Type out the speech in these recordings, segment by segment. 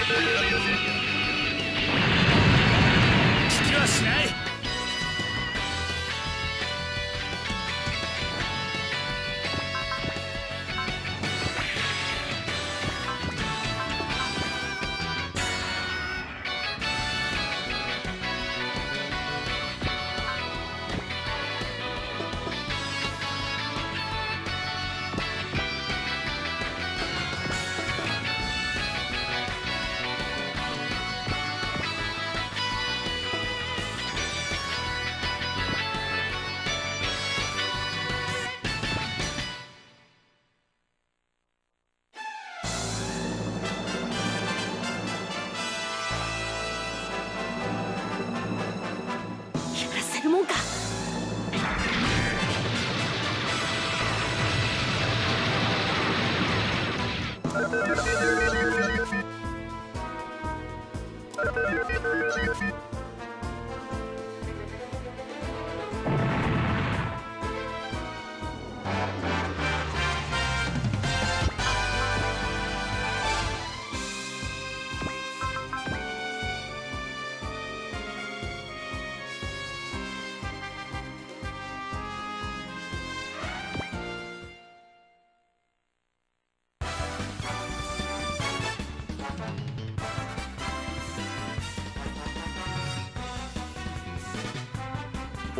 聞きはしない。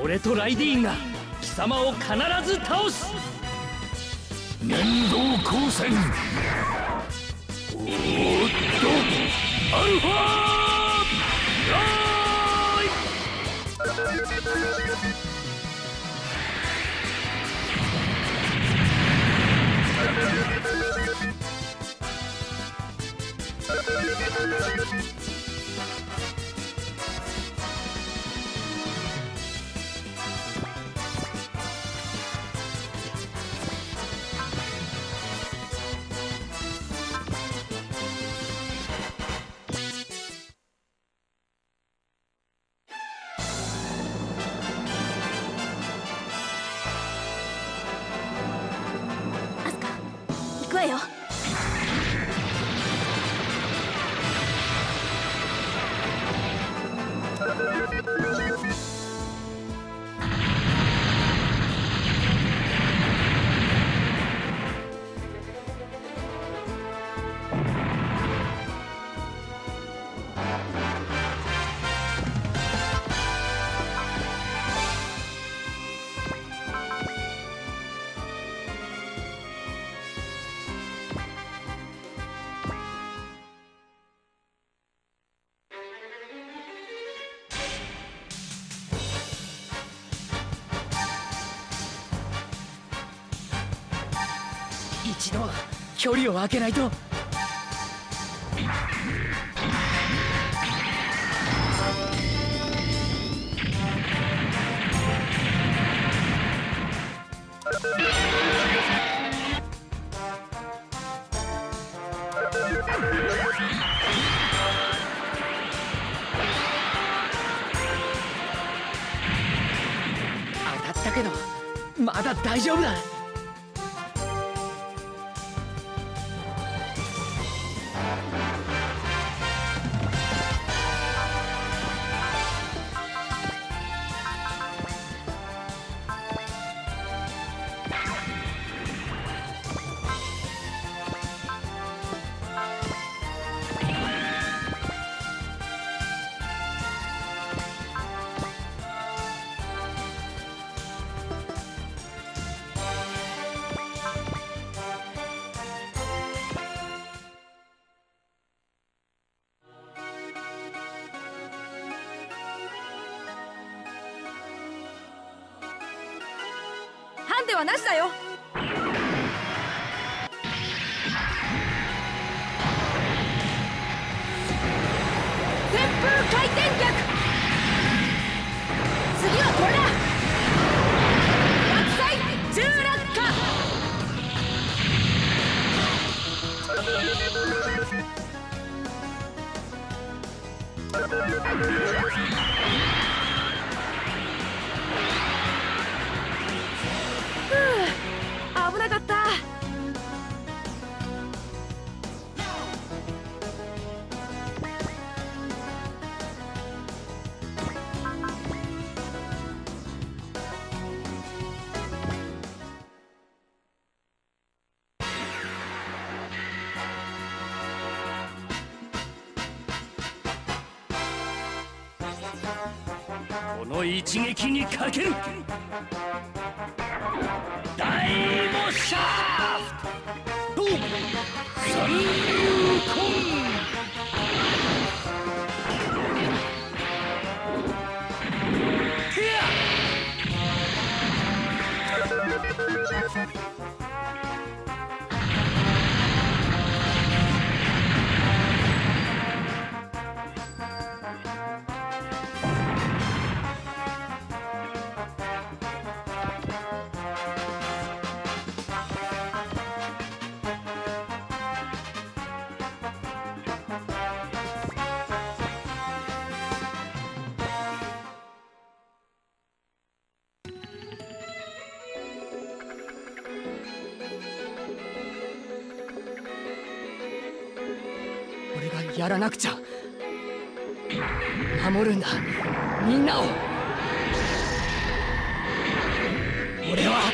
俺とライディーンが貴様を必ず倒す。面倒光線おっと。アルファ。一度は距離を空けないと。当たったけどまだ大丈夫だ。はなしだよ。の一撃にかける。大ボシャーフト。三流コンやらなくちゃ。守るんだ。みんなを。俺は。